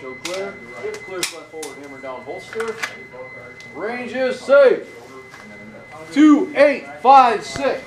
Show clear. Hip clear, left forward, hammer down, holster. Range is safe. Two, eight, five, six.